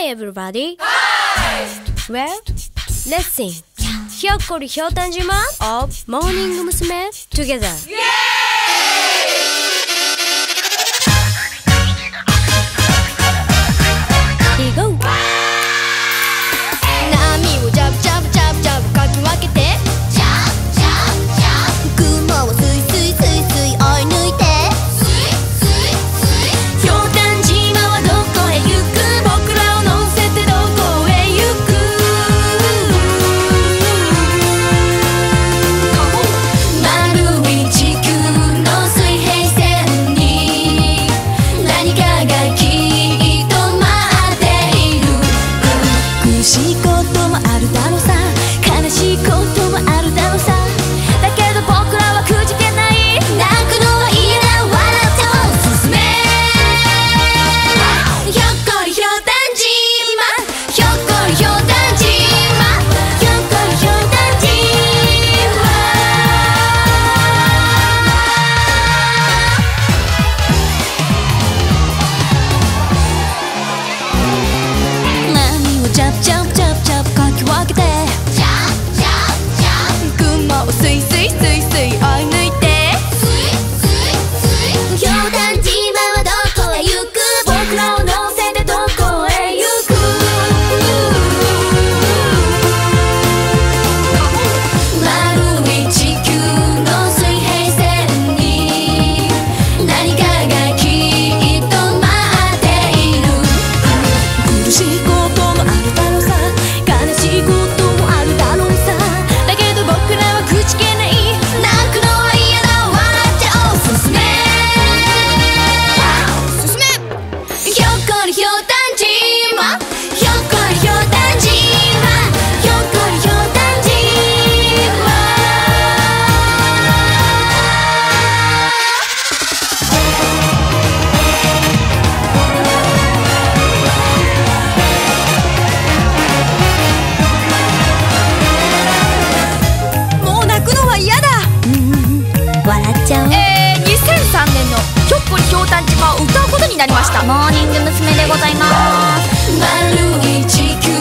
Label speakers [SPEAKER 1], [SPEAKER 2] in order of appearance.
[SPEAKER 1] Hi everybody! Hi! Well, let's sing. ひょっこりひょうたん島 of Morning Musume together.
[SPEAKER 2] Yeah! なりましたモーニング娘。でございます
[SPEAKER 1] 丸い地球